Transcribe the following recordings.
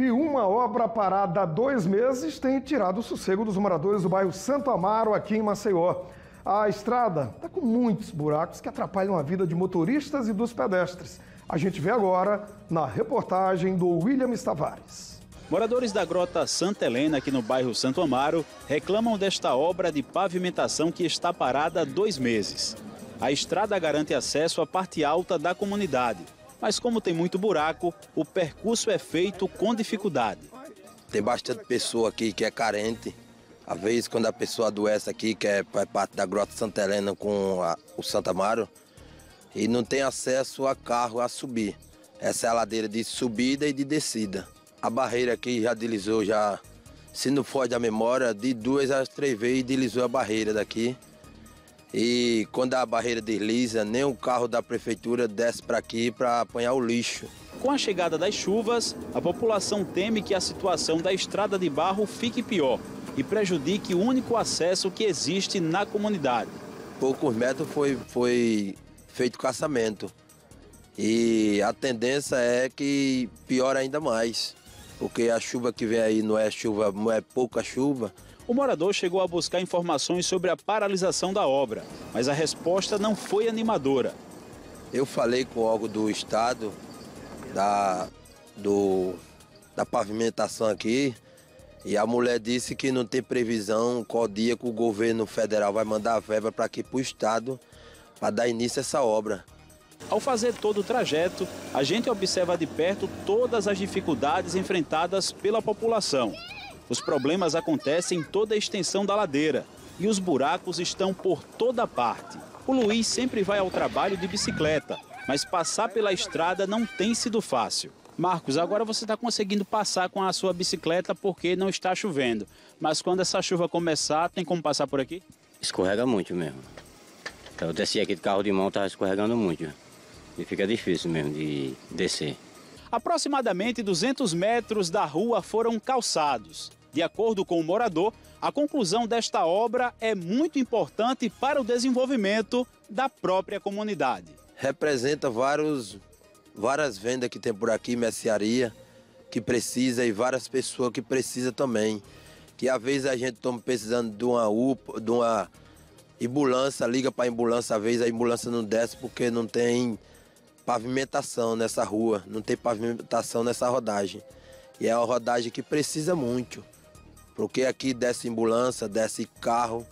E uma obra parada há dois meses tem tirado o sossego dos moradores do bairro Santo Amaro, aqui em Maceió. A estrada está com muitos buracos que atrapalham a vida de motoristas e dos pedestres. A gente vê agora na reportagem do William Tavares. Moradores da Grota Santa Helena, aqui no bairro Santo Amaro, reclamam desta obra de pavimentação que está parada há dois meses. A estrada garante acesso à parte alta da comunidade, mas como tem muito buraco, o percurso é feito com dificuldade. Tem bastante pessoa aqui que é carente. Às vezes, quando a pessoa adoece aqui, que é parte da Grota Santa Helena com a, o Santa Amaro, e não tem acesso a carro a subir. Essa é a ladeira de subida e de descida. A barreira aqui já deslizou, já, se não for da memória, de duas a três vezes deslizou a barreira daqui. E quando a barreira desliza, nem o carro da prefeitura desce para aqui para apanhar o lixo. Com a chegada das chuvas, a população teme que a situação da estrada de barro fique pior e prejudique o único acesso que existe na comunidade. Poucos metros foi, foi feito caçamento. E a tendência é que piora ainda mais, porque a chuva que vem aí não é chuva, não é pouca chuva, o morador chegou a buscar informações sobre a paralisação da obra, mas a resposta não foi animadora. Eu falei com o órgão do Estado, da, do, da pavimentação aqui, e a mulher disse que não tem previsão qual dia que o governo federal vai mandar a verba para aqui para o Estado para dar início a essa obra. Ao fazer todo o trajeto, a gente observa de perto todas as dificuldades enfrentadas pela população. Os problemas acontecem em toda a extensão da ladeira e os buracos estão por toda parte. O Luiz sempre vai ao trabalho de bicicleta, mas passar pela estrada não tem sido fácil. Marcos, agora você está conseguindo passar com a sua bicicleta porque não está chovendo. Mas quando essa chuva começar, tem como passar por aqui? Escorrega muito mesmo. Eu desci aqui de carro de mão, estava escorregando muito. E fica difícil mesmo de descer. Aproximadamente 200 metros da rua foram calçados. De acordo com o morador, a conclusão desta obra é muito importante para o desenvolvimento da própria comunidade. Representa vários, várias vendas que tem por aqui, mercearia, que precisa e várias pessoas que precisam também. Que às vezes a gente está precisando de uma UPA, de uma ambulância, liga para a ambulância, às vezes a ambulância não desce porque não tem pavimentação nessa rua, não tem pavimentação nessa rodagem. E é uma rodagem que precisa muito. Porque aqui desce ambulância, desce carro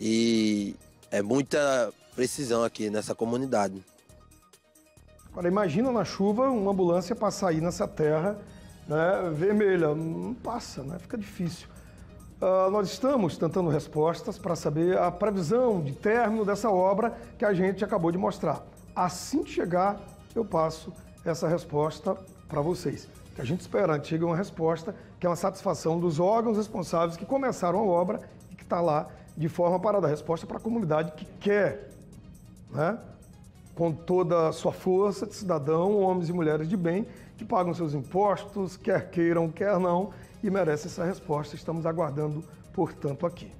e é muita precisão aqui nessa comunidade. Agora imagina na chuva uma ambulância passar aí nessa terra né, vermelha, não passa, né, fica difícil. Uh, nós estamos tentando respostas para saber a previsão de término dessa obra que a gente acabou de mostrar. Assim que chegar, eu passo essa resposta para vocês que a gente espera que chegue uma resposta, que é uma satisfação dos órgãos responsáveis que começaram a obra e que está lá de forma para dar resposta para a comunidade que quer, né, com toda a sua força de cidadão, homens e mulheres de bem, que pagam seus impostos, quer queiram, quer não, e merece essa resposta. Estamos aguardando, portanto, aqui.